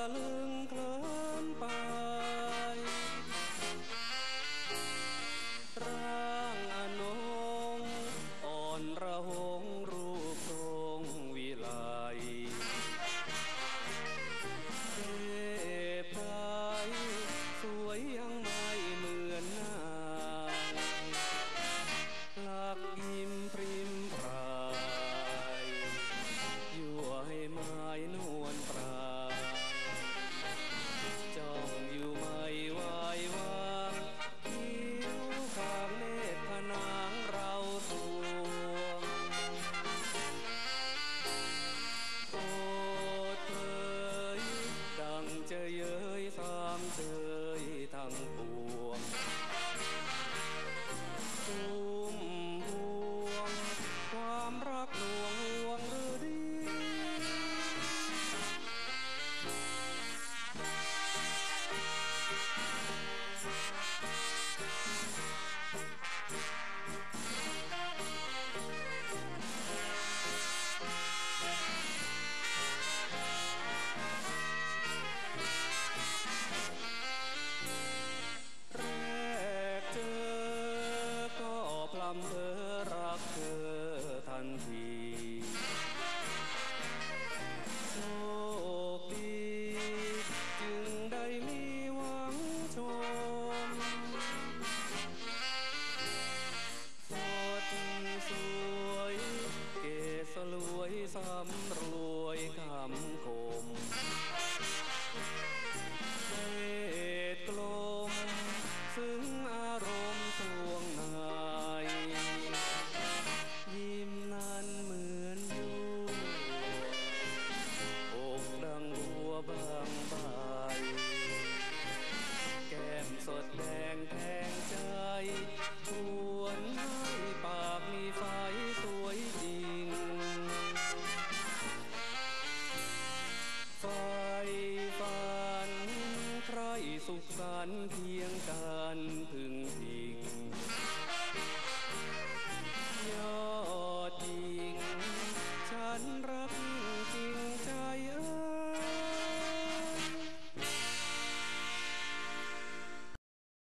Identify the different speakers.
Speaker 1: follow กลวงลวงหรือดีเธอรักเธอ นทีโชคดีจึงได้มีหวังชมสดสวย เกศสลวยสำร สันเพียงการพึงที